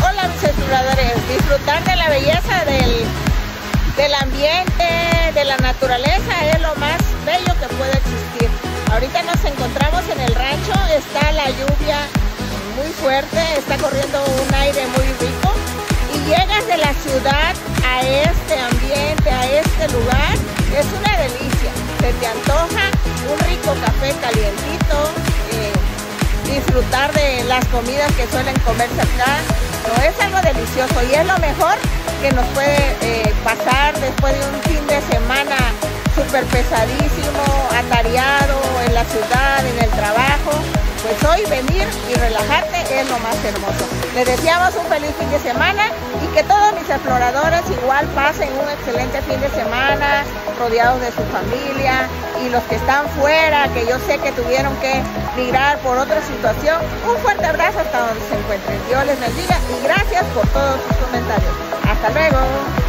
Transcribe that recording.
Hola mis exploradores, disfrutar de la belleza del, del ambiente, de la naturaleza es lo más bello que puede existir. Ahorita nos encontramos en el rancho, está la lluvia muy fuerte, está corriendo un aire muy rico y llegas de la ciudad a este ambiente, a este lugar, es una delicia. Se te antoja un rico café calientito, eh, disfrutar de las comidas que suelen comerse acá. Es algo delicioso y es lo mejor que nos puede eh, pasar después de un fin de semana súper pesadísimo, atareado en la ciudad. Pues hoy venir y relajarte es lo más hermoso. Les deseamos un feliz fin de semana y que todos mis exploradores igual pasen un excelente fin de semana rodeados de su familia y los que están fuera, que yo sé que tuvieron que migrar por otra situación, un fuerte abrazo hasta donde se encuentren. Dios les bendiga y gracias por todos sus comentarios. Hasta luego.